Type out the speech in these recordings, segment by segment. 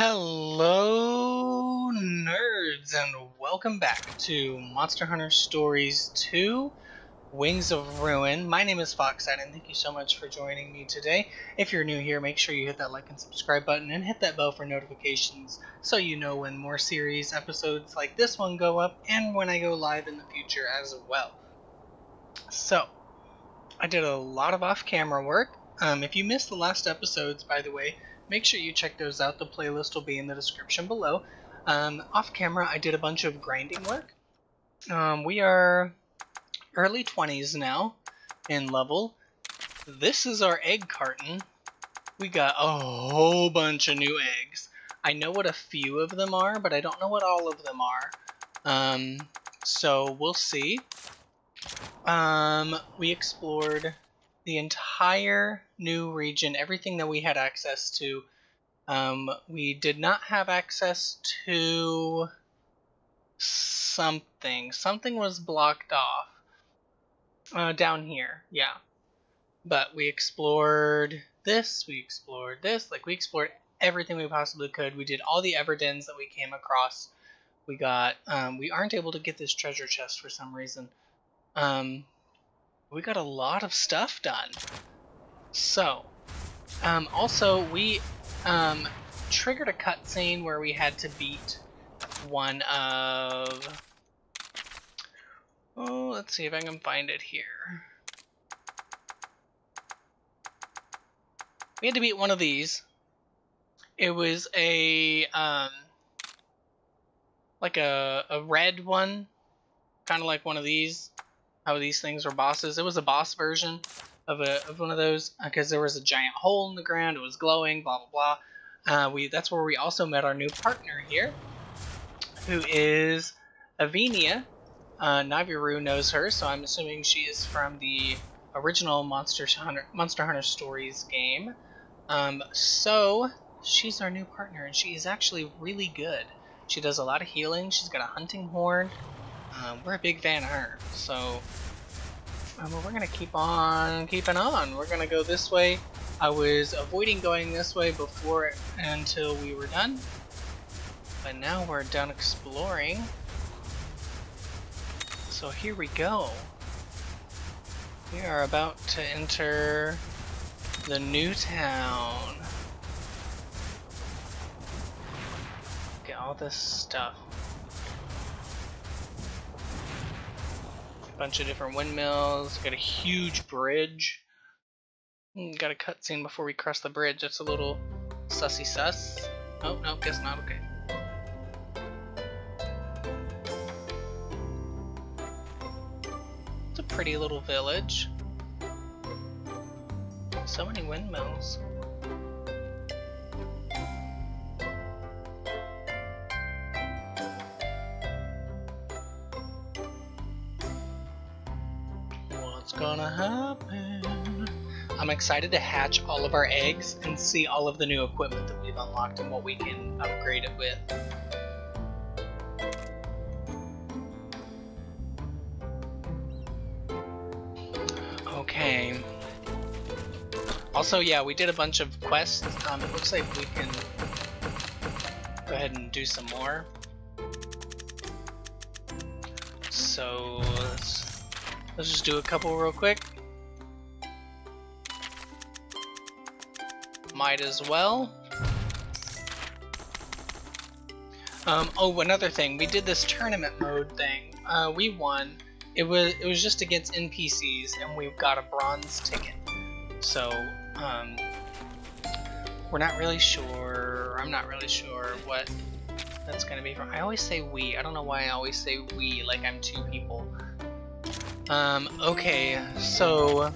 Hello, nerds, and welcome back to Monster Hunter Stories 2 Wings of Ruin. My name is Foxxide, and thank you so much for joining me today. If you're new here, make sure you hit that like and subscribe button and hit that bell for notifications so you know when more series episodes like this one go up and when I go live in the future as well. So, I did a lot of off camera work. Um, if you missed the last episodes, by the way, make sure you check those out. The playlist will be in the description below. Um, off camera, I did a bunch of grinding work. Um, we are early 20s now in level. This is our egg carton. We got a whole bunch of new eggs. I know what a few of them are, but I don't know what all of them are. Um, so we'll see. Um, we explored the entire new region, everything that we had access to. Um, we did not have access to something. Something was blocked off. Uh, down here, yeah. But we explored this, we explored this, like we explored everything we possibly could. We did all the Everdens that we came across. We got, um, we aren't able to get this treasure chest for some reason. Um, we got a lot of stuff done. So, um, also we, um, triggered a cutscene where we had to beat one of Oh, let's see if I can find it here. We had to beat one of these. It was a, um, like a, a red one, kind of like one of these, how these things were bosses. It was a boss version of, a, of one of those, because there was a giant hole in the ground, it was glowing, blah, blah, blah. Uh, we, that's where we also met our new partner here, who is Avinia, uh, Navirou knows her, so I'm assuming she is from the original Monster Hunter, Monster Hunter Stories game. Um, so, she's our new partner, and she is actually really good. She does a lot of healing, she's got a hunting horn. Um, we're a big fan of her, so um, we're gonna keep on keeping on. We're gonna go this way. I was avoiding going this way before until we were done, but now we're done exploring. So here we go. We are about to enter the new town. Get all this stuff. Bunch of different windmills. Got a huge bridge. Hmm, got a cutscene before we cross the bridge. That's a little sussy sus. Oh, no, guess not. Okay. It's a pretty little village. So many windmills. I'm excited to hatch all of our eggs and see all of the new equipment that we've unlocked and what we can upgrade it with. Okay. Also, yeah, we did a bunch of quests. Um, it looks like we can go ahead and do some more. So, let's, let's just do a couple real quick. Might as well. Um, oh, another thing. We did this tournament mode thing. Uh, we won it was it was just against NPCs, and we've got a bronze ticket. So um, we're not really sure. I'm not really sure what that's gonna be. I always say we. I don't know why I always say we, like I'm two people. Um, okay, so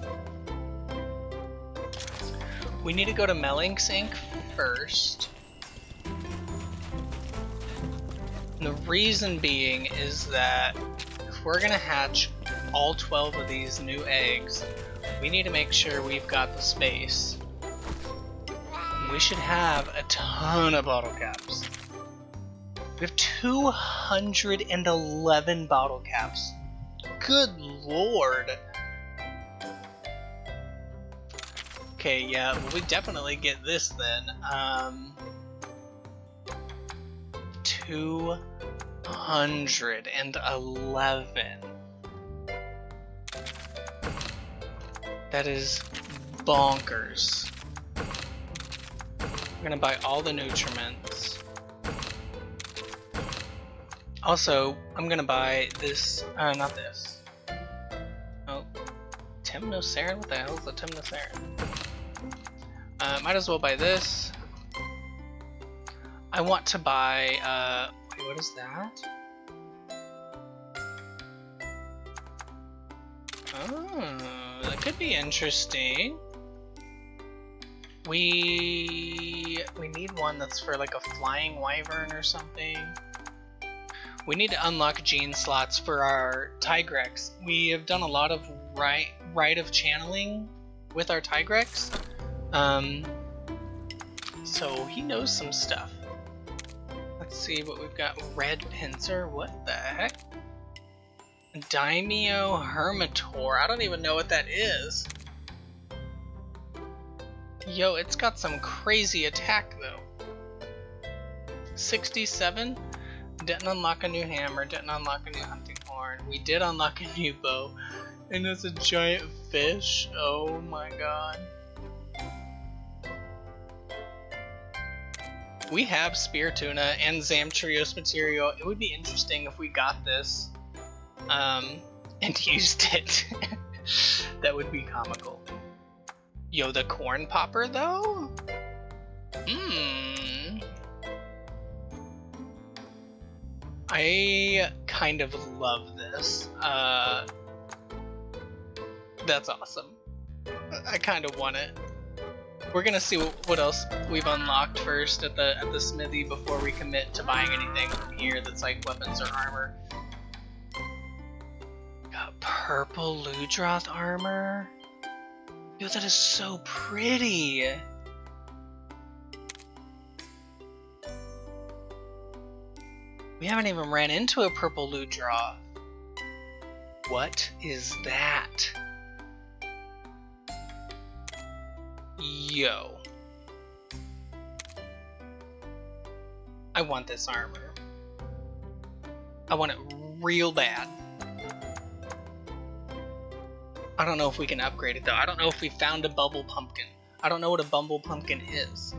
we need to go to Melynx Inc. first. And the reason being is that if we're gonna hatch all 12 of these new eggs, we need to make sure we've got the space. We should have a ton of bottle caps. We have 211 bottle caps. Good lord. Okay, yeah, we definitely get this then. Um, 211. That is bonkers. I'm gonna buy all the nutriments. Also, I'm gonna buy this, uh, not this. Oh, Temnoceran? What the hell is a Temnoceran? Uh, might as well buy this. I want to buy, uh, what is that? Oh, that could be interesting. We we need one that's for like a flying wyvern or something. We need to unlock gene slots for our Tigrex. We have done a lot of right rite of channeling with our Tigrex. Um, so he knows some stuff. Let's see what we've got. Red Pinsir, what the heck? Daimyo Hermitaur, I don't even know what that is. Yo, it's got some crazy attack though. 67? Didn't unlock a new hammer, didn't unlock a new hunting horn. We did unlock a new bow. And it's a giant fish. Oh my god. We have Spiritomb and Zamtrios material. It would be interesting if we got this um, and used it. that would be comical. Yo, the corn popper though? Hmm. I kind of love this. Uh, that's awesome. I kind of want it. We're gonna see what else we've unlocked first at the at the smithy before we commit to buying anything from here that's like weapons or armor. Got purple Ludroth armor. Yo, that is so pretty. We haven't even ran into a purple Ludroth. What is that? Yo. I want this armor. I want it real bad. I don't know if we can upgrade it though. I don't know if we found a bubble pumpkin. I don't know what a bumble pumpkin is.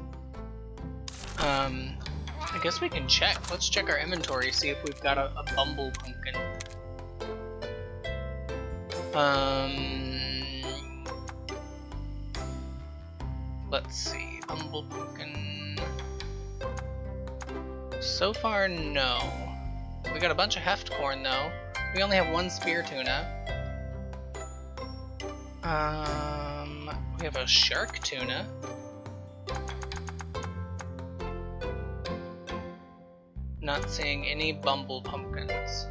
Um, I guess we can check. Let's check our inventory, see if we've got a, a bumble pumpkin. Um, let's see, bumble pumpkin. So far, no. We got a bunch of heft corn though. We only have one Spiritomb. Um, we have a shark tuna. Not seeing any bumble pumpkins.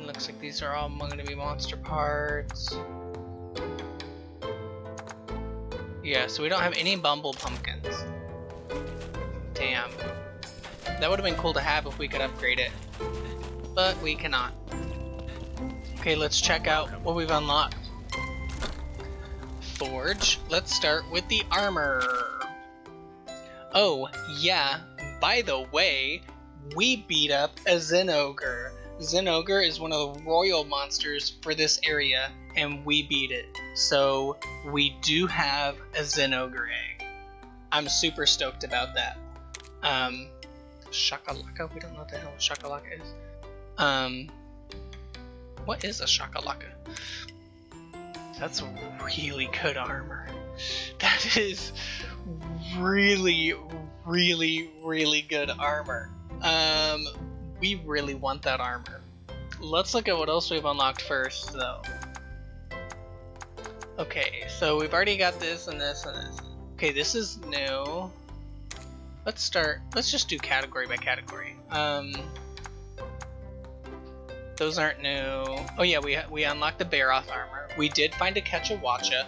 It looks like these are all going to be monster parts. Yeah, so we don't have any bumble pumpkins. Damn. That would have been cool to have if we could upgrade it. But we cannot. Okay, let's check out what we've unlocked. Forge. Let's start with the armor. Oh, yeah, by the way, we beat up a Zinogre. Zinogre is one of the royal monsters for this area, and we beat it. So, we do have a Zinogre egg. I'm super stoked about that. Um, Shakalaka? We don't know what the hell Shakalaka is. Um, what is a shakalaka? That's really good armor. That is really, really, really good armor. Um, we really want that armor. Let's look at what else we've unlocked first, though. Okay, so we've already got this and this and this. Okay, this is new. Let's start, let's just do category by category. Um, those aren't new. Oh yeah, we we unlocked the Barroth armor. We did find a Kechawacha.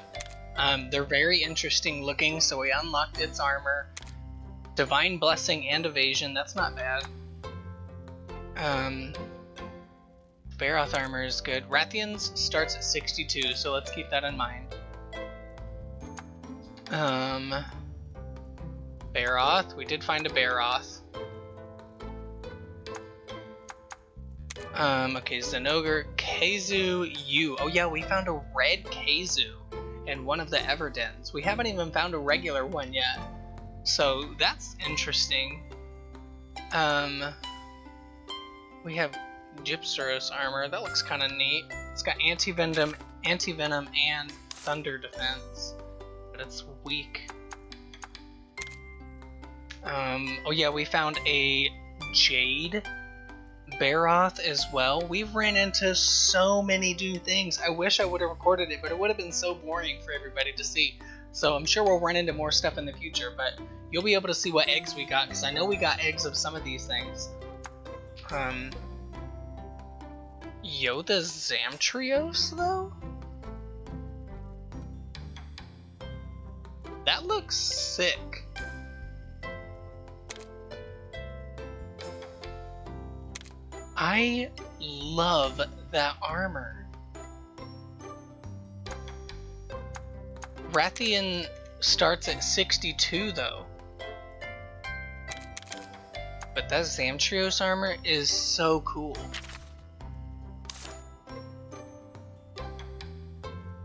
Um, they're very interesting looking, so we unlocked its armor. Divine Blessing and Evasion, that's not bad. Um, Barroth armor is good. Rathian's starts at 62, so let's keep that in mind. Um, Barroth. We did find a Barroth. Um, okay, Zinogre, Khezu, you. Oh yeah, we found a red Khezu in one of the Everdens. We haven't even found a regular one yet. So that's interesting. Um, we have Gypceros armor. That looks kind of neat. It's got anti-venom, anti-venom, and thunder defense, but it's weak. Um, oh yeah, we found a Jade Barroth as well. We've ran into so many new things. I wish I would have recorded it, but it would have been so boring for everybody to see. So I'm sure we'll run into more stuff in the future, but you'll be able to see what eggs we got, because I know we got eggs of some of these things. Um, Yoda Zamtrios, though? That looks sick. I love that armor. Rathian starts at 62 though. But that Zamtrios armor is so cool.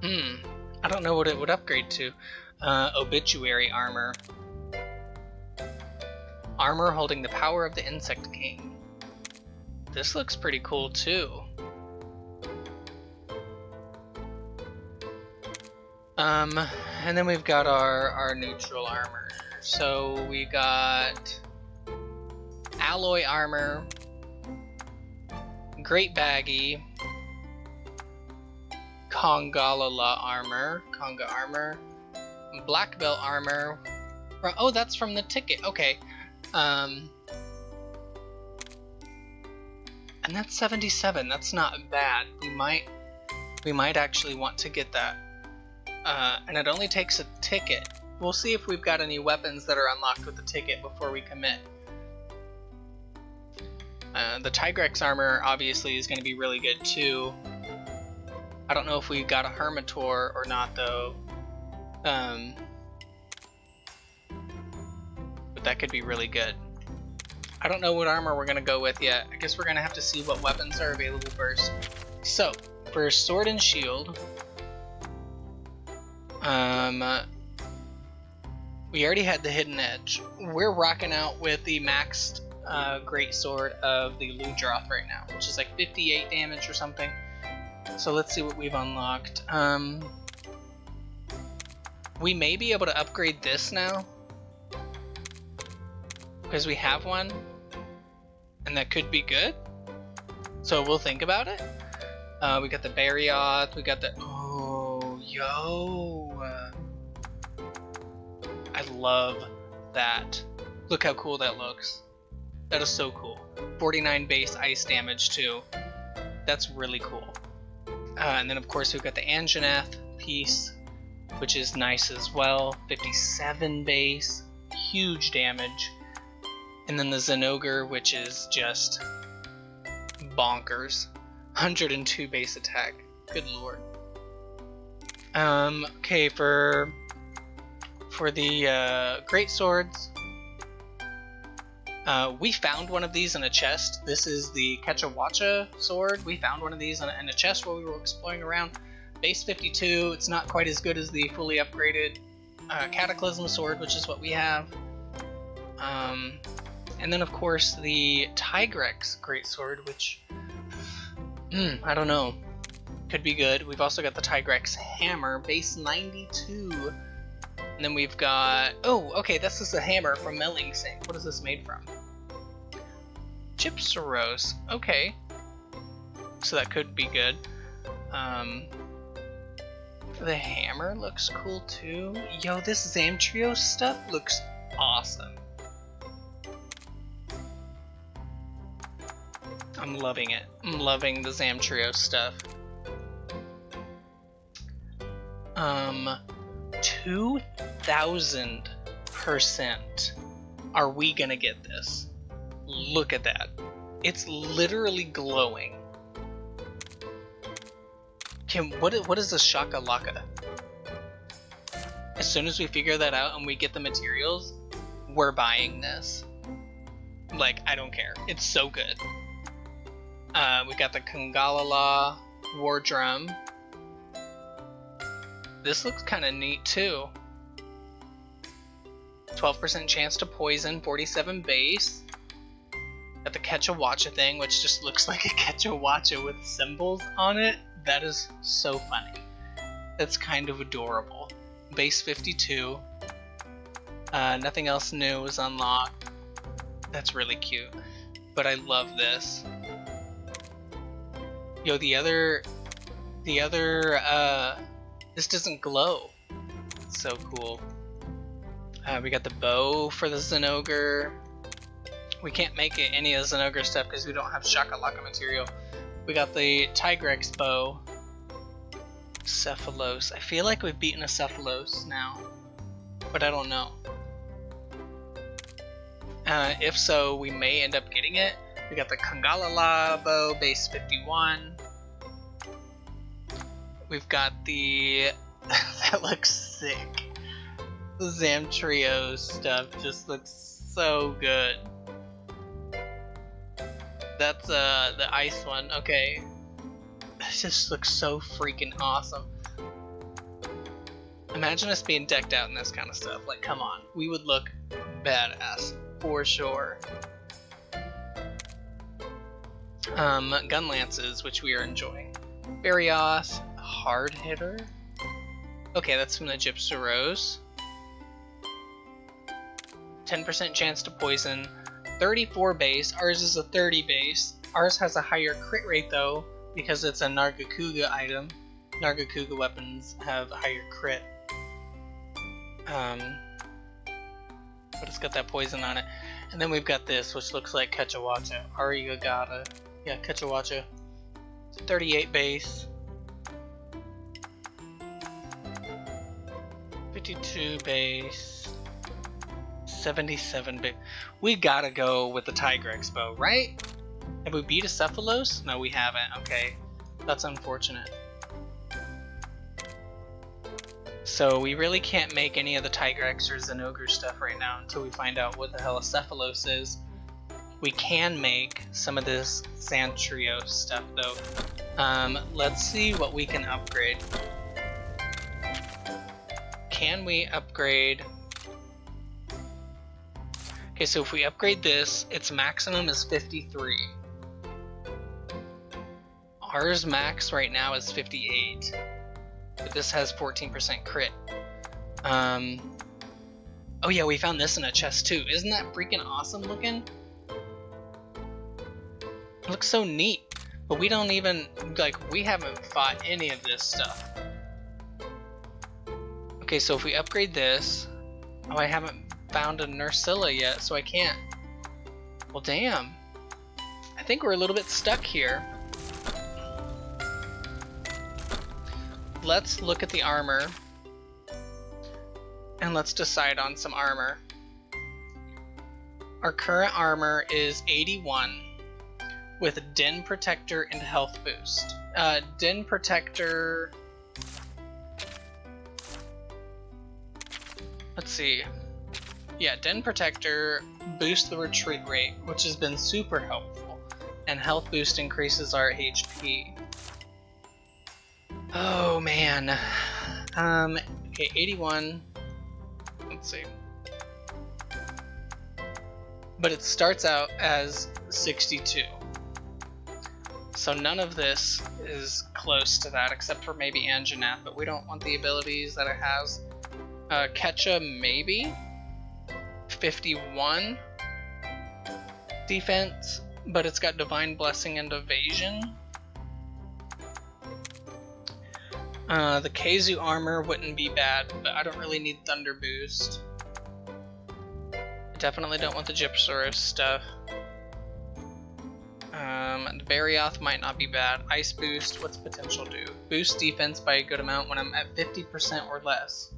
Hmm, I don't know what it would upgrade to. Uh, obituary armor. Armor holding the power of the Insect King. This looks pretty cool too. Um, and then we've got our, our neutral armor. So we got alloy armor, Great Baggi, Congalala armor, Conga armor, black belt armor. Oh, that's from the ticket. Okay. Um, and that's 77. That's not bad. We might, we might actually want to get that. Uh, and it only takes a ticket. We'll see if we've got any weapons that are unlocked with the ticket before we commit. Uh, the Tigrex armor obviously is going to be really good too. I don't know if we got a Hermitaur or not though. Um, but that could be really good. I don't know what armor we're going to go with yet. I guess we're going to have to see what weapons are available first. So, for Sword and Shield, um, we already had the Hidden Edge. We're rocking out with the maxed uh, Great Sword of the Ludroth right now, which is like 58 damage or something. So let's see what we've unlocked. Um, we may be able to upgrade this now. Because we have one. And that could be good. So we'll think about it. Uh, we got the Barioth, we got the... Oh, yo! I love that. Look how cool that looks. That is so cool. 49 base ice damage too. That's really cool. Uh, and then of course we've got the Anjanath piece which is nice as well. 57 base, huge damage. And then the Zinogre, which is just bonkers. 102 base attack. Good lord. Um, okay, for for the uh, great swords, uh, we found one of these in a chest. This is the Kechawacha sword. We found one of these in a, in a chest while we were exploring around. Base 52, it's not quite as good as the fully upgraded uh, Cataclysm Sword, which is what we have. Um, and then, of course, the Tigrex Greatsword, which, mm, I don't know, could be good. We've also got the Tigrex Hammer, base 92. And then we've got, oh, okay, this is a hammer from Melynx Inc. What is this made from? Gypceros, okay. So that could be good. Um, the hammer looks cool too. Yo, this Zamtrios stuff looks awesome. I'm loving it. I'm loving the Zamtrios stuff. Um, 2,000% are we gonna get this? Look at that. It's literally glowing. Can what what is a shaka laka? As soon as we figure that out and we get the materials, we're buying this. Like, I don't care. It's so good. Uh, we got the Congalala War Drum. This looks kind of neat too. 12% chance to poison, 47 base. Got the Kecha Wacha thing, which just looks like a Kecha Wacha with symbols on it. That is so funny. That's kind of adorable. Base 52. Uh, nothing else new was unlocked. That's really cute. But I love this. Yo, the other... The other, uh... This doesn't glow. so cool. Uh, we got the bow for the Zinogre. We can't make it any of the Zinogre stuff because we don't have Shakalaka material. We got the Tigrex bow. Cephalos. I feel like we've beaten a Cephalos now, but I don't know. Uh, if so, we may end up getting it. We got the Congalala bow, base 51. We've got the... that looks sick. The Zamtrio stuff just looks so good. That's uh, the ice one. Okay. This just looks so freaking awesome. Imagine us being decked out in this kind of stuff. Like, come on. We would look badass. For sure. Um, gun lances, which we are enjoying. Barioth, hard hitter. Okay, that's from the Gypceros. 10% chance to poison. 34 base. Ours is a 30 base. Ours has a higher crit rate though, because it's a Nargacuga item. Nargacuga weapons have a higher crit. Um, but it's got that poison on it. And then we've got this, which looks like Kechawacha. Arigagata. Yeah, Kechawacha. 38 base. 52 base. 77 base. We gotta go with the Tigrex bow, right? Have we beat a Cephalos? No, we haven't. Okay. That's unfortunate. So we really can't make any of the Tiger Tigrex or Zinogre stuff right now until we find out what the hell a Cephalos is. We can make some of this Zamtrio stuff though. Um, let's see what we can upgrade. Can we upgrade... Okay, so if we upgrade this, its maximum is 53. Ours max right now is 58 but this has 14% crit. Um, oh yeah, we found this in a chest too. Isn't that freaking awesome looking? It looks so neat, but we don't even, like, we haven't fought any of this stuff. Okay, so if we upgrade this, oh, I haven't found a Nerscylla yet, so I can't. Well, damn. I think we're a little bit stuck here. let's look at the armor and let's decide on some armor. Our current armor is 81 with Den Protector and Health Boost. Uh, Den Protector... Let's see. Yeah, Den Protector boosts the retreat rate, which has been super helpful, and Health Boost increases our HP. Oh man. Um, okay, 81. Let's see. But it starts out as 62. So none of this is close to that except for maybe Anjanath, but we don't want the abilities that it has. Uh, Ketcha, maybe? 51 defense, but it's got Divine Blessing and Evasion. Uh, the Khezu armor wouldn't be bad, but I don't really need Thunder Boost. I definitely don't want the Gypceros stuff. Um, the Barioth might not be bad. Ice Boost, what's potential do? Boost defense by a good amount when I'm at 50% or less.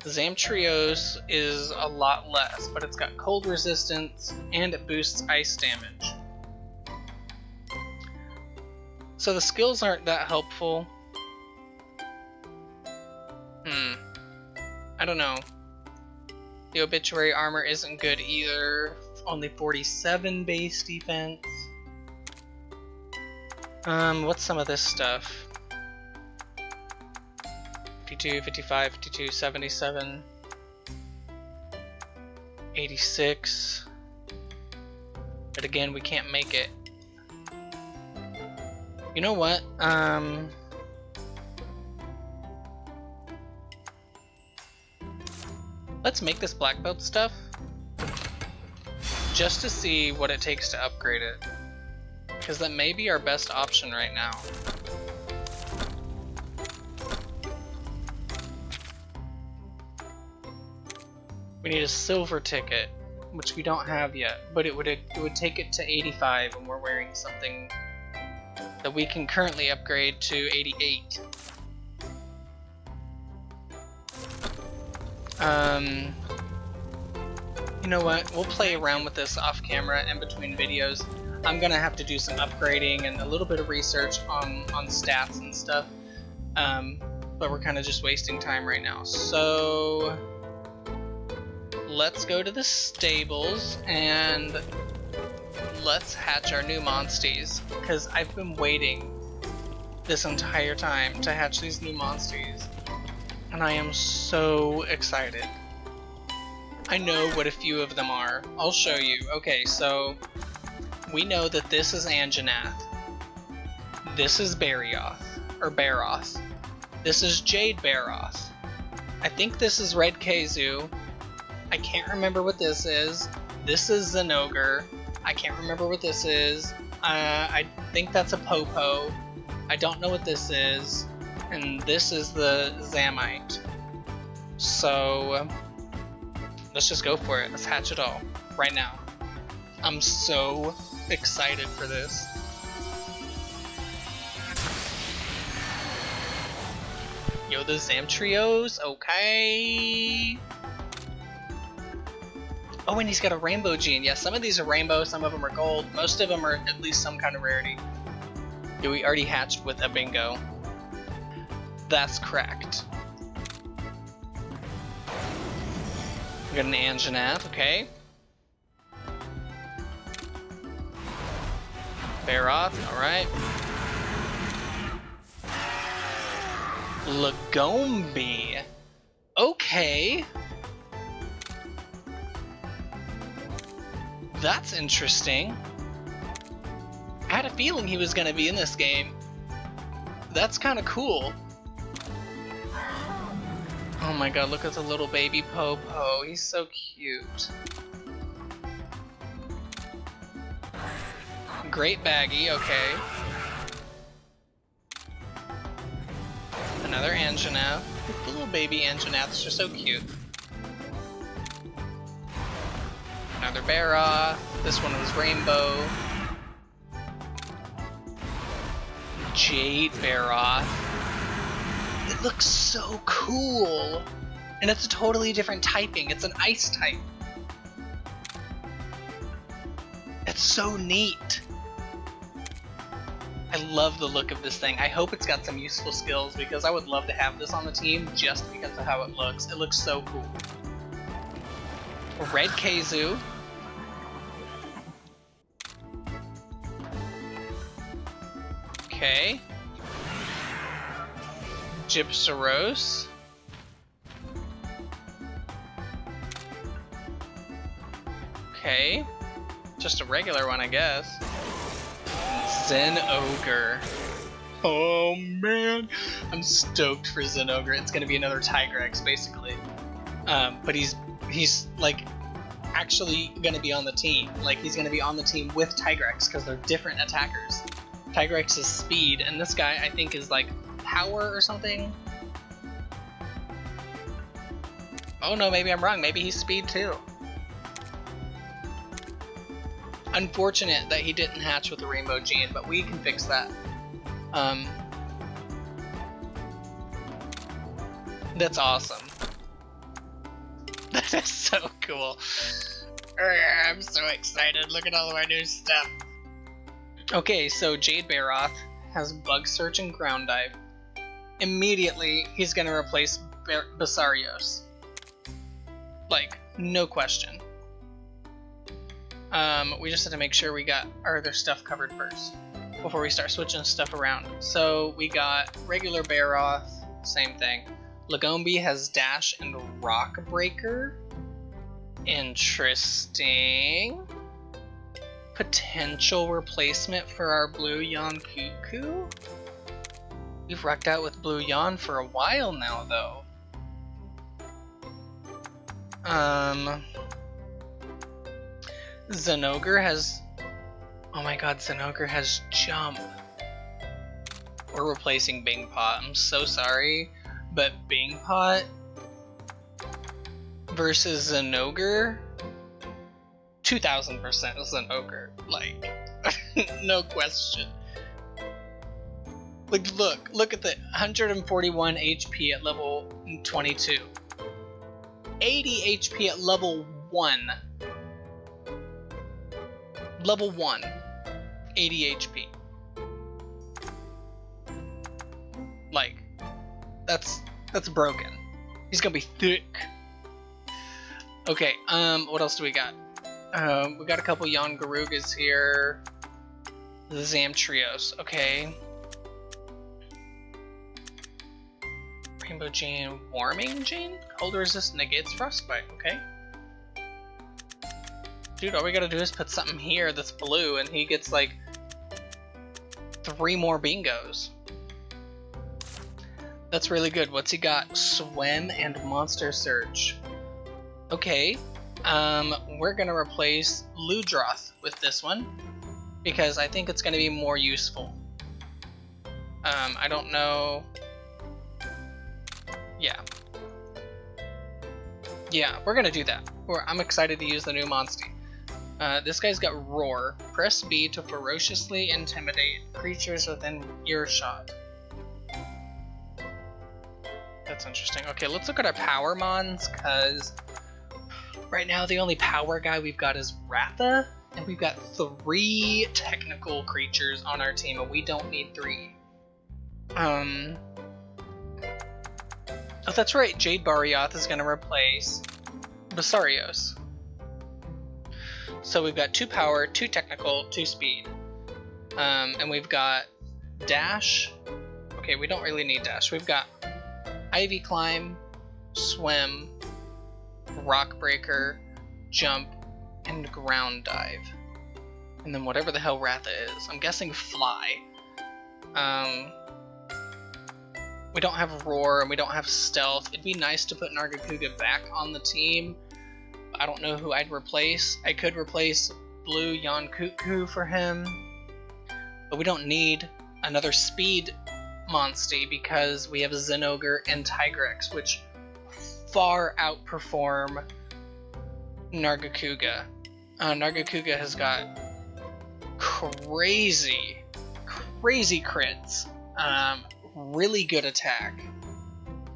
Zamtrios is a lot less, but it's got cold resistance and it boosts ice damage. So the skills aren't that helpful. Hmm. I don't know. The obituary armor isn't good either. Only 47 base defense. Um, what's some of this stuff? 52, 55, 52, 77, 86. But again, we can't make it. You know what? Um, let's make this black belt stuff just to see what it takes to upgrade it. Because that may be our best option right now. We need a silver ticket, which we don't have yet, but it would it would take it to 85 and we're wearing something that we can currently upgrade to 88. Um, you know what? We'll play around with this off camera in between videos. I'm gonna have to do some upgrading and a little bit of research on on stats and stuff. Um, but we're kind of just wasting time right now. So let's go to the stables and let's hatch our new monsties because I've been waiting this entire time to hatch these new monsties and I am so excited. I know what a few of them are. I'll show you. Okay, so we know that this is Anjanath. This is Barioth, or Barroth. This is Jade Barroth. I think this is Red Khezu. I can't remember what this is. This is Zinogre. I can't remember what this is. Uh, I think that's a Popo. I don't know what this is. And this is the Zamite. So, let's just go for it. Let's hatch it all. Right now. I'm so excited for this. Yo, the Zamtrios? Okay. Oh, and he's got a rainbow gene. Yeah, some of these are rainbow, some of them are gold. Most of them are at least some kind of rarity. Yeah, we already hatched with a bingo. That's correct. We got an Anjanath, okay. Barroth, alright. Lagombi. Okay. That's interesting. I had a feeling he was to be in this game. That's kind of cool. Oh my god, look at the little baby Popo. He's so cute. Great Baggi, okay. Another Anjanath. The little baby Anjanaths are so cute. Barroth. This one was Rainbow. Jade Barroth. It looks so cool! And it's a totally different typing. It's an ice type. It's so neat. I love the look of this thing. I hope it's got some useful skills because I would love to have this on the team just because of how it looks. It looks so cool. Red Khezu. Okay. Gypceros. Okay. Just a regular one, I guess. Zinogre. Oh man, I'm stoked for Zinogre. It's gonna be another Tigrex, basically. Um, but he's he's like actually gonna be on the team. Like he's gonna be on the team with Tigrex because they're different attackers. Tigrex is speed, and this guy I think is like power or something. Oh no, maybe I'm wrong. Maybe he's speed too. Unfortunate that he didn't hatch with the Rainbow Gene, but we can fix that. Um, that's awesome. That is so cool. I'm so excited. Look at all of our new stuff. Okay, so Jade Barroth has Bug Search and Ground Dive. Immediately, he's going to replace Basarios. Like, no question. Um, we just had to make sure we got our other stuff covered first before we start switching stuff around. So we got regular Barroth, same thing. Lagombi has Dash and Rock Breaker. Interesting. Potential replacement for our blue Yian Kut-Ku? We've rocked out with Blue Yian for a while now, though. Um, Zinogre has... Oh my god, Zinogre has Jump. We're replacing Bing Pot. I'm so sorry, but Bing Pot versus Zinogre 2000% Zinogre. Like, no question. Like, look, look at the 141 HP at level 22. 80 HP at level 1. Level 1. 80 HP. Like, that's that's broken. He's gonna be thick. Okay, um, what else do we got? Um, we got a couple Yian Garugas here. The Zamtrios, okay. Rainbow Gene, Warming Gene? Cold resist negates frostbite, okay. Dude, all we gotta do is put something here that's blue and he gets like three more bingos. That's really good. What's he got? Swim and Monster Surge. Okay, um, we're gonna replace Ludroth with this one because I think it's gonna be more useful. Um, I don't know. Yeah. Yeah, we're gonna do that. We're, I'm excited to use the new Monstie. Uh, this guy's got Roar. Press B to ferociously intimidate creatures within earshot. That's interesting. Okay, let's look at our power mons, because Right now, the only power guy we've got is Ratha, and we've got three technical creatures on our team, and we don't need three. Um. Oh, that's right. Jade Barioth is going to replace Basarios. So we've got two power, two technical, two speed. Um, and we've got dash. Okay, we don't really need dash. We've got Ivy Climb, Swim, Rock Breaker, Jump, and Ground Dive. And then whatever the hell Ratha is. I'm guessing Fly. Um, we don't have Roar and we don't have Stealth. It'd be nice to put Nargacuga back on the team. I don't know who I'd replace. I could replace Blue Yian Kut-Ku for him. But we don't need another speed Monstie because we have Zinogre and Tigrex, which far outperform Nargacuga. Uh, Nargacuga has got crazy, crazy crits. Um, really good attack.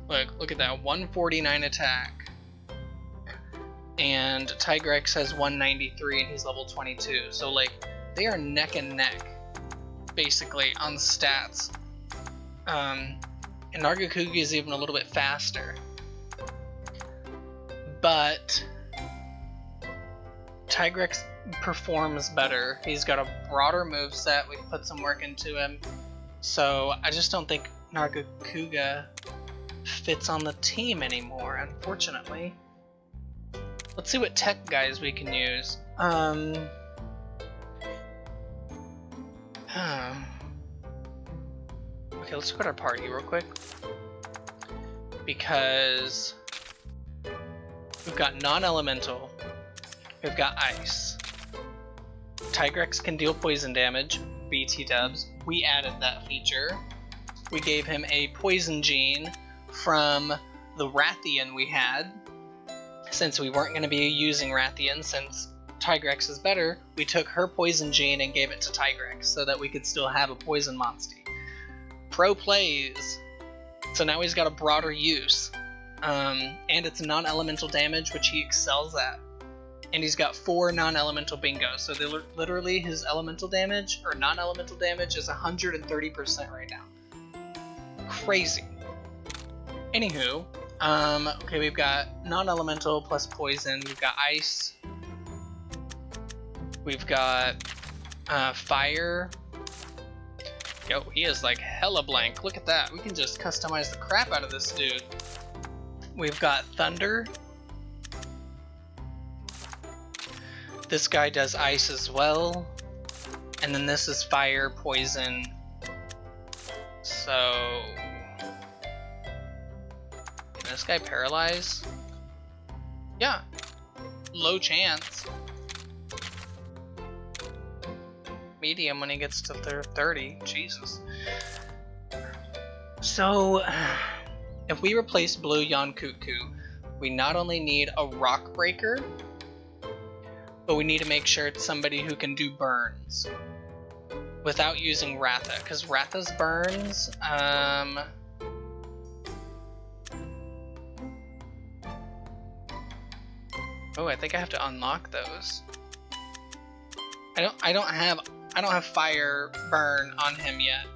Look, look at that, 149 attack. And Tigrex has 193 and he's level 22. So like, they are neck and neck, basically, on stats. Um, and Nargacuga is even a little bit faster but Tigrex performs better. He's got a broader move set. We've put some work into him. So I just don't think Nargacuga fits on the team anymore, unfortunately. Let's see what tech guys we can use. Um. Huh. Okay, let's look at our party real quick. Because We've got non-elemental. We've got ice. Tigrex can deal poison damage. BT dubs. We added that feature. We gave him a poison gene from the Rathian we had. Since we weren't going to be using Rathian since Tigrex is better, we took her poison gene and gave it to Tigrex so that we could still have a poison Monstie. Pro plays. So now he's got a broader use. Um, and it's non-elemental damage, which he excels at. And he's got four non-elemental bingos, so literally his elemental damage, or non-elemental damage, is 130% right now. Crazy. Anywho, Um, okay, we've got non-elemental plus poison. We've got ice. We've got uh, fire. Yo, he is like hella blank. Look at that. We can just customize the crap out of this dude. We've got thunder. This guy does ice as well. And then this is fire, poison. So... Can this guy paralyze? Yeah. Low chance. Medium when he gets to 30. Jesus. So, if we replace Blue Yian Kut-Ku, we not only need a Rock Breaker, but we need to make sure it's somebody who can do burns without using Ratha, because Ratha's burns, um... Oh, I think I have to unlock those. I don't I don't have I don't have fire burn on him yet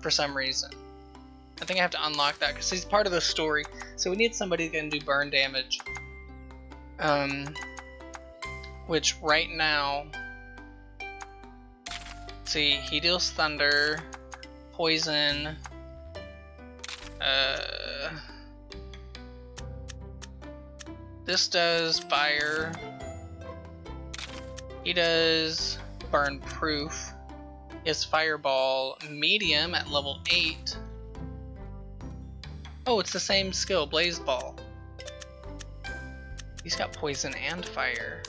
for some reason. I think I have to unlock that because he's part of the story. So we need somebody can do burn damage. Um which right now see, he deals thunder, poison, uh, this does fire, he does burn proof, his fireball medium at level 8, oh it's the same skill, blaze ball, he's got poison and fire.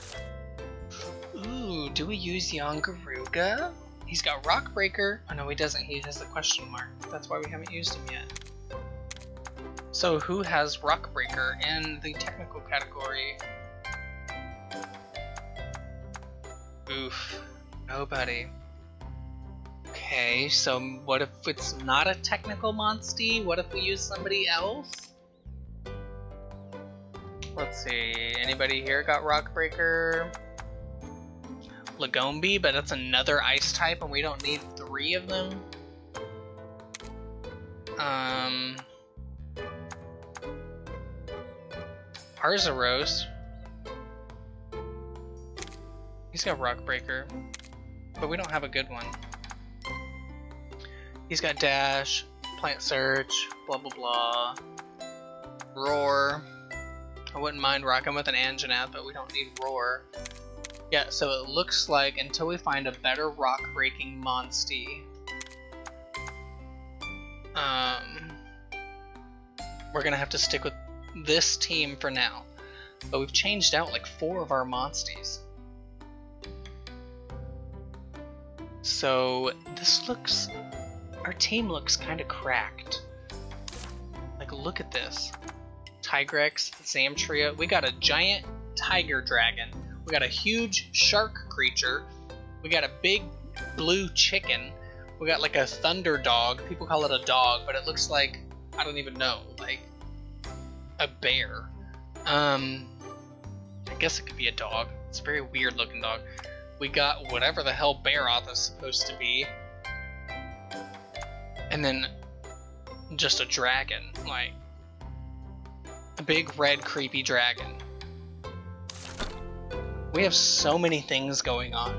Ooh, do we use Yian Garuga? He's got Rock Breaker. Oh no, he doesn't. He has the question mark. That's why we haven't used him yet. So who has Rock Breaker in the technical category? Oof. Nobody. Okay, so what if it's not a technical monstie? What if we use somebody else? Let's see, anybody here got Rock Breaker? Lagombi, but that's another ice type and we don't need three of them. Um, Arzuros. He's got Rock Breaker, but we don't have a good one. He's got Dash, Plant Search, blah blah blah. Roar. I wouldn't mind rocking with an Anjanath, but we don't need Roar. Yeah, so it looks like until we find a better rock-breaking monstie, um, we're gonna have to stick with this team for now. But we've changed out like four of our monsties. So this looks, our team looks kind of cracked. Like look at this. Tigrex, Zamtrio, we got a giant tiger dragon we got a huge shark creature. We got a big blue chicken. We got like a thunder dog. People call it a dog, but it looks like I don't even know, like a bear. Um, I guess it could be a dog. It's a very weird looking dog. We got whatever the hell Barroth is supposed to be. And then just a dragon, like a big red creepy dragon. We have so many things going on.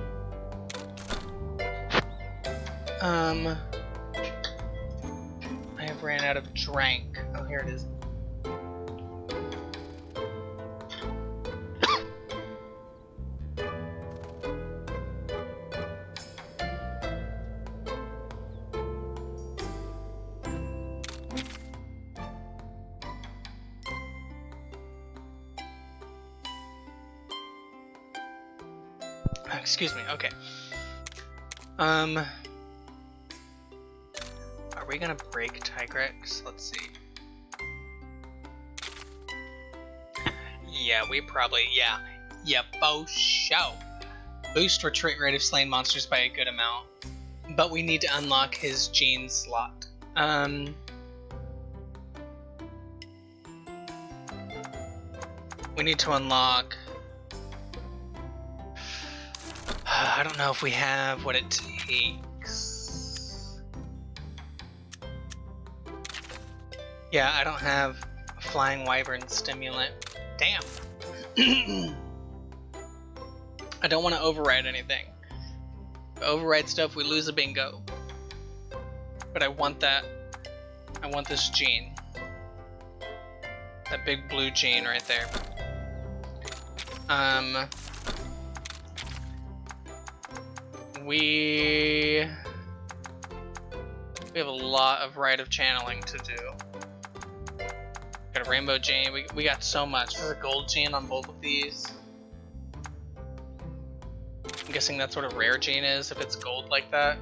Um, I have ran out of drank. Oh, here it is. Um... Are we gonna break Tigrex? Let's see. Yeah, we probably, yeah. Yeah, for show. Boost retreat rate of slain monsters by a good amount. But we need to unlock his gene slot. Um... We need to unlock I don't know if we have what it takes. Yeah, I don't have a Flying Wyvern stimulant. Damn. I don't want to override anything. Override stuff, we lose a bingo. But I want that. I want this gene. That big blue gene right there. Um. We we have a lot of rite of channeling to do. Got a rainbow gene. We, we got so much. There's a gold gene on both of these. I'm guessing that's what a rare gene is if it's gold like that.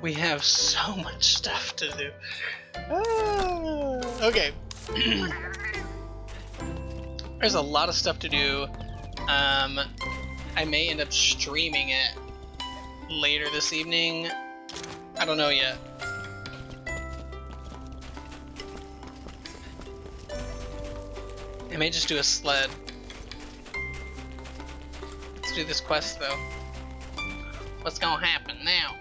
We have so much stuff to do. Ah, okay. There's a lot of stuff to do. Um, I may end up streaming it later this evening. I don't know yet. I may just do a sled. Let's do this quest though. What's gonna happen now?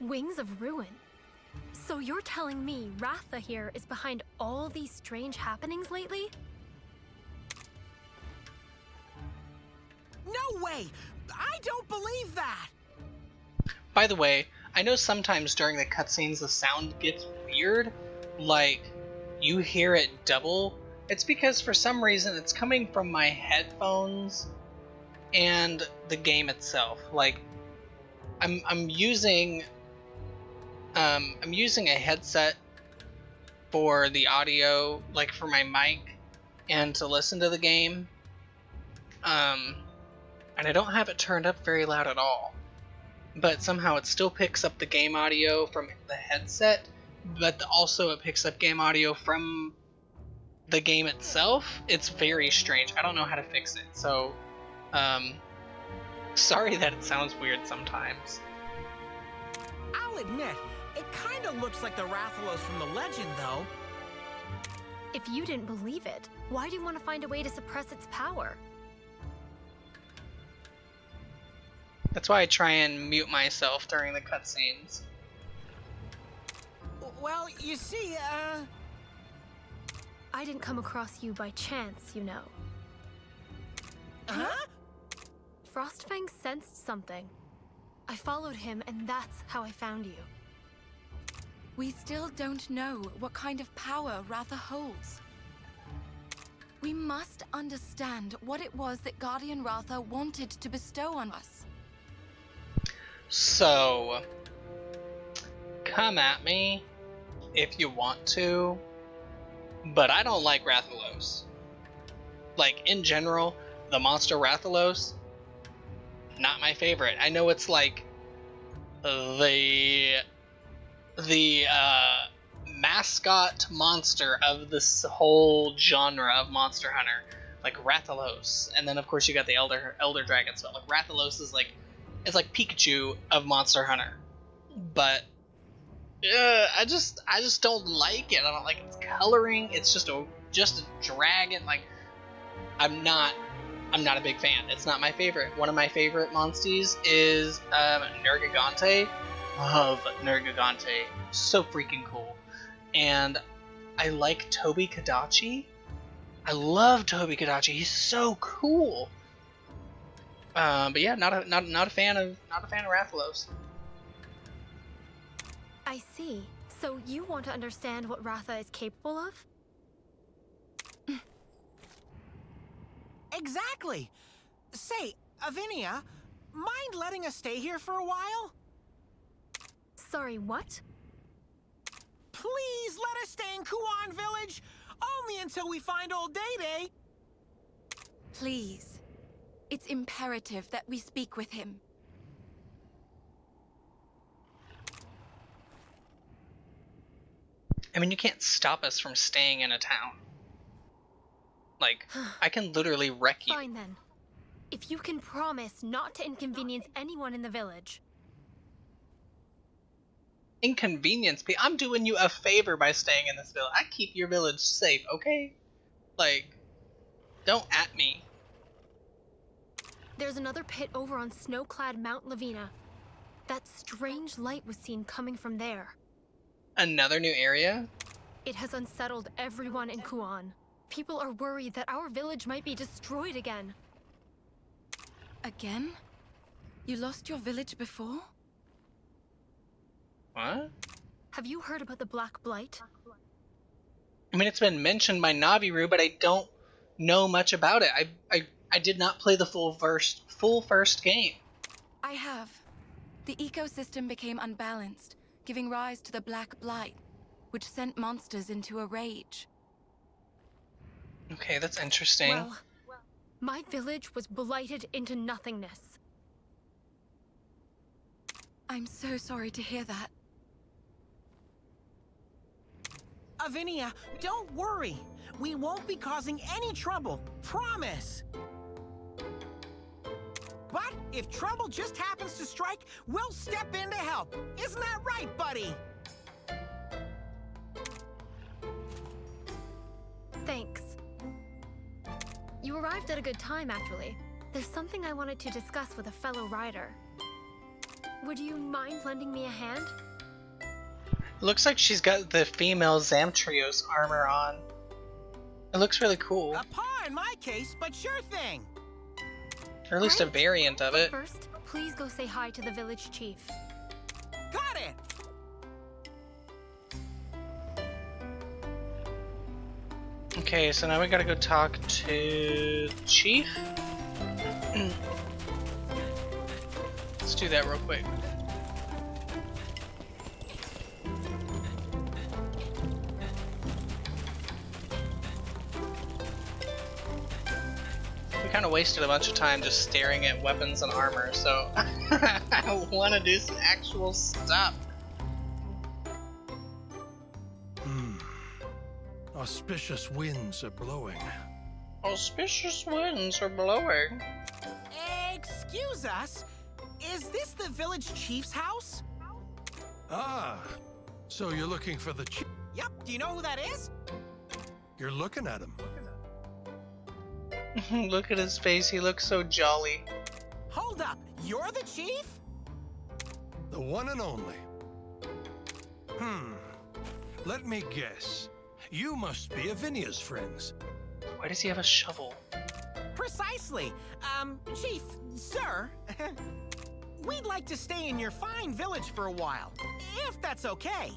Wings of Ruin. So you're telling me Ratha here is behind all these strange happenings lately? No way! I don't believe that! By the way, I know sometimes during the cutscenes the sound gets weird, like you hear it double. It's because for some reason it's coming from my headphones and the game itself. Like I'm I'm using um, I'm using a headset for the audio, like for my mic, and to listen to the game. Um, and I don't have it turned up very loud at all. But somehow it still picks up the game audio from the headset, but also it picks up game audio from the game itself. It's very strange. I don't know how to fix it. So, um, sorry that it sounds weird sometimes. I'll admit, it kinda looks like the Rathalos from the legend, though. If you didn't believe it, why do you want to find a way to suppress its power? That's why I try and mute myself during the cutscenes. Well, you see, uh... I didn't come across you by chance, you know. Huh? Frostfang sensed something. I followed him, and that's how I found you. We still don't know what kind of power Ratha holds. We must understand what it was that Guardian Ratha wanted to bestow on us. So, come at me if you want to, but I don't like Rathalos. Like, in general, the monster Rathalos, not my favorite. I know it's like the the uh, mascot monster of this whole genre of Monster Hunter, like Rathalos, and then of course you got the Elder Elder Dragon spell. Like Rathalos is like it's like Pikachu of Monster Hunter, but uh, I just I just don't like it. I don't like its coloring. It's just a just a dragon. Like I'm not I'm not a big fan. It's not my favorite. One of my favorite monsties is um, Nergigante. Love Nergigante. So freaking cool. And I like Tobi-Kadachi. I love Tobi-Kadachi. He's so cool. Um, but yeah, not a not not a fan of not a fan of Rathalos. I see. So you want to understand what Ratha is capable of? Exactly! Say, Avinia, mind letting us stay here for a while? Sorry, what? Please let us stay in Kuan Village! Only until we find old Day Day! Please. It's imperative that we speak with him. I mean, you can't stop us from staying in a town. Like, I can literally wreck you. Fine then. If you can promise not to inconvenience anyone in the village. Inconvenience me. I'm doing you a favor by staying in this village. I keep your village safe, okay? Like, don't at me. There's another pit over on snow-clad Mount Lavina. That strange light was seen coming from there. Another new area? It has unsettled everyone in Kuan. People are worried that our village might be destroyed again. Again? You lost your village before? What? Have you heard about the Black Blight? I mean, it's been mentioned by Navirou, but I don't know much about it. I, I, I did not play the full first, full first game. I have. The ecosystem became unbalanced, giving rise to the Black Blight, which sent monsters into a rage. Okay, that's interesting. Well, my village was blighted into nothingness. I'm so sorry to hear that. Avinia, don't worry. We won't be causing any trouble. Promise. But if trouble just happens to strike, we'll step in to help. Isn't that right, buddy? Thanks. You arrived at a good time, actually. There's something I wanted to discuss with a fellow rider. Would you mind lending me a hand? Looks like she's got the female Zamtrios armor on. It looks really cool. A paw in my case, but sure thing. Or at least a variant of But it. first, please go say hi to the village chief. Got it. Okay, so now we gotta go talk to Chief. Let's do that real quick. Kind of wasted a bunch of time just staring at weapons and armor, so I want to do some actual stuff. Hmm. Auspicious winds are blowing. Auspicious winds are blowing. Excuse us. Is this the village chief's house? Ah, so you're looking for the chief. Yep. Do you know who that is? You're looking at him. Look at his face, he looks so jolly. Hold up. You're the chief? The one and only. Hmm. Let me guess. You must be Avinia's friends. Why does he have a shovel? Precisely. Um, Chief, sir, we'd like to stay in your fine village for a while, if that's okay.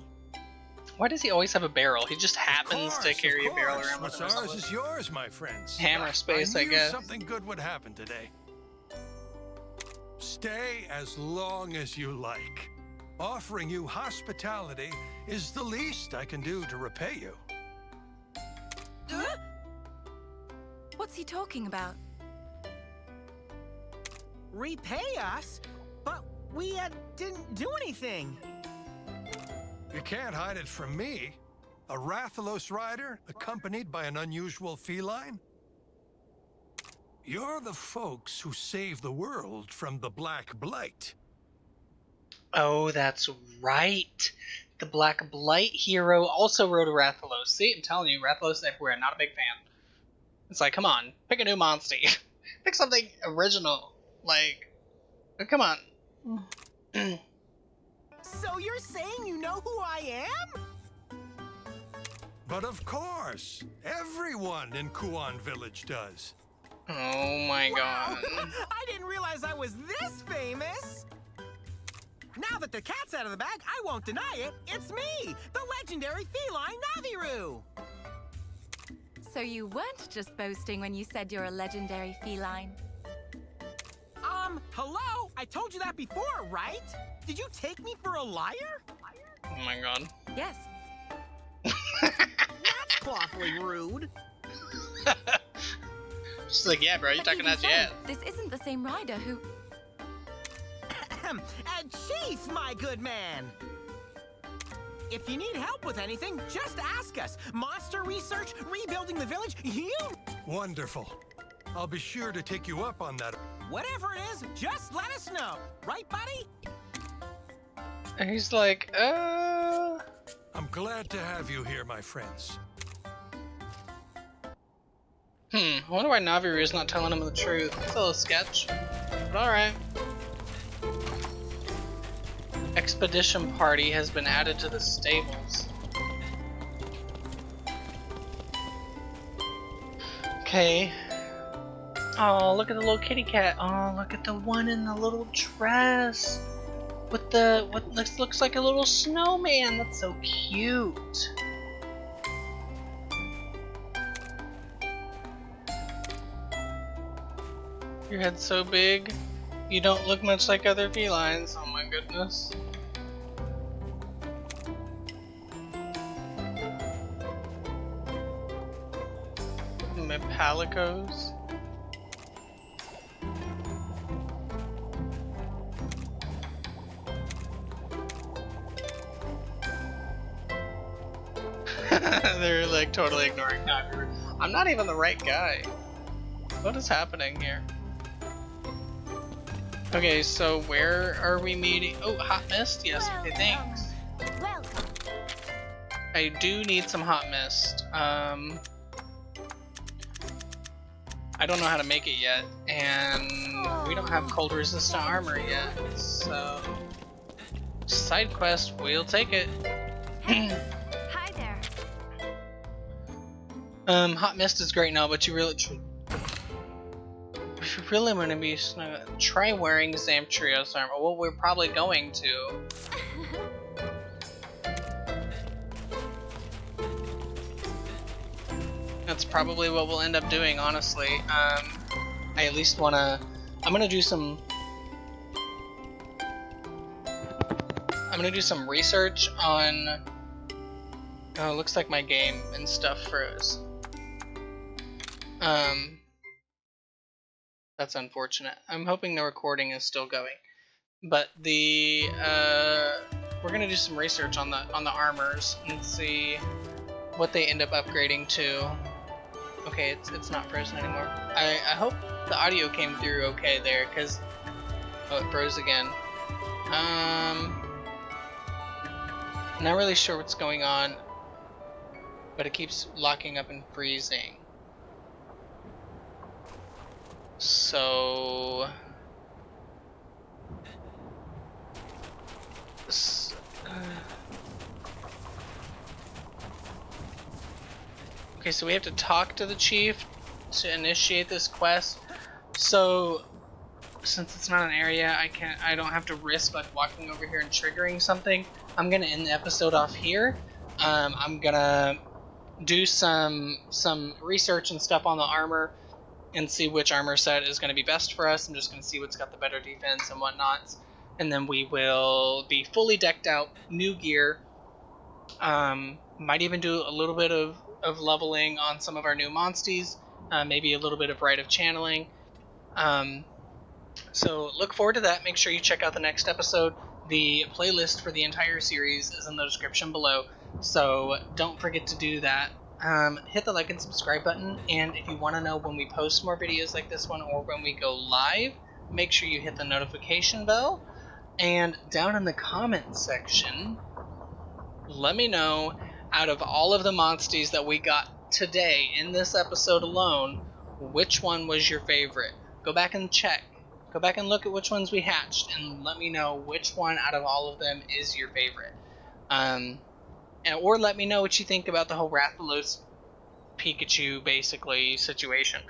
Why does he always have a barrel? He just happens course, to carry a barrel around with What's him. or ours is yours, my friends. Hammer space, I knew guess. something good would happen today. Stay as long as you like. Offering you hospitality is the least I can do to repay you. Huh? What's he talking about? Repay us? But we uh, didn't do anything. You can't hide it from me. A Rathalos rider accompanied by an unusual feline? You're the folks who saved the world from the Black Blight. Oh, that's right. The Black Blight hero also rode a Rathalos. See, I'm telling you, Rathalos everywhere. Not a big fan. It's like, come on, pick a new monster. pick something original. Like, oh, come on. Mm. So you're saying you know who I am? But of course, everyone in Kuan Village does. oh my Wow, god. I didn't realize I was this famous. Now that the cat's out of the bag, I won't deny it. It's me, the legendary feline Navirou. So you weren't just boasting when you said you're a legendary feline. Um, hello? I told you that before, right? Did you take me for a liar? Oh my god. Yes. That's awfully rude. She's like, yeah, bro, you're But talking even out your ass. This isn't the same rider who. Ahem. uh, Chief, my good man. If you need help with anything, just ask us. Monster research, rebuilding the village, you... Wonderful. I'll be sure to take you up on that. Whatever it is, just let us know. Right, buddy? And he's like, uh. I'm glad to have you here, my friends. Hmm, I wonder why Navirou is not telling him the truth. It's a little sketch. But alright. Expedition party has been added to the stables. Okay. Oh, look at the little kitty cat. Oh, look at the one in the little dress. With the, what looks, looks like a little snowman. That's so cute. Your head's so big. You don't look much like other felines. Oh my goodness. My palicos. They're like totally ignoring I'm not even the right guy. What is happening here? Okay, so where are we meeting? Oh, hot mist? Yes, okay, thanks. Welcome. I do need some hot mist. Um, I don't know how to make it yet, and we don't have cold resistant armor yet, so side quest, we'll take it. Um, hot mist is great now, but you really if you really want to be snug, try wearing Zamtrios armor. Well, we're probably going to. That's probably what we'll end up doing, honestly. Um, I at least want to... I'm going to do some... I'm going to do some research on... Oh, looks like my game and stuff froze. Um, that's unfortunate. I'm hoping the recording is still going. But the uh, we're gonna do some research on the on the armors and see what they end up upgrading to. Okay, it's it's not frozen anymore. I I hope the audio came through okay there, cause oh it froze again. Um, not really sure what's going on, but it keeps locking up and freezing. So... Okay, so we have to talk to the chief to initiate this quest. So, since it's not an area, I can't. I don't have to risk like walking over here and triggering something. I'm gonna end the episode off here. Um, I'm gonna do some some research and stuff on the armor and see which armor set is going to be best for us. I'm just going to see what's got the better defense and whatnot. And then we will be fully decked out, new gear. Um, might even do a little bit of, of leveling on some of our new monsties. Uh, maybe a little bit of Rite of Channeling. Um, so look forward to that. Make sure you check out the next episode. The playlist for the entire series is in the description below. So don't forget to do that um, hit the like and subscribe button. And if you want to know when we post more videos like this one or when we go live, make sure you hit the notification bell. And down in the comment section, let me know out of all of the monsties that we got today in this episode alone, which one was your favorite? Go back and check. Go back and look at which ones we hatched and let me know which one out of all of them is your favorite. Um, and, or let me know what you think about the whole Rathalos Pikachu basically situation.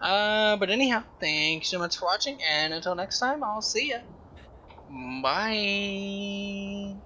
Uh, but anyhow, thanks so much for watching, and until next time, I'll see ya. Bye.